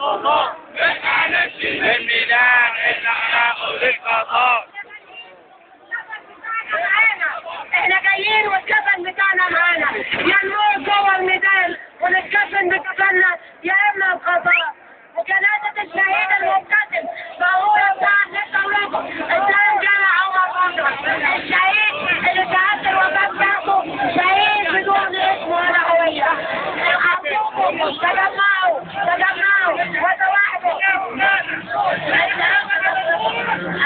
القضاء معلش البلاد إحنا جايين والجبل بتاعنا معانا. يا نور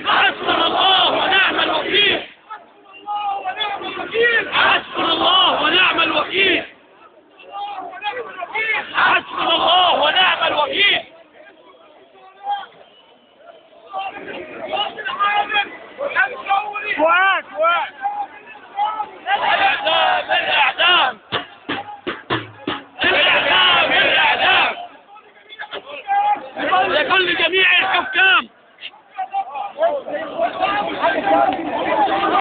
أشكر الله ونعم الوكيل. أشكر الله ونعم الوكيل. أشكر الله ونعم الوكيل. حسبنا الله ونعم الوكيل فؤاد فؤاد. الاعدام الإعدام. الإعدام الإعدام. لكل جميع الحكام. Thank you.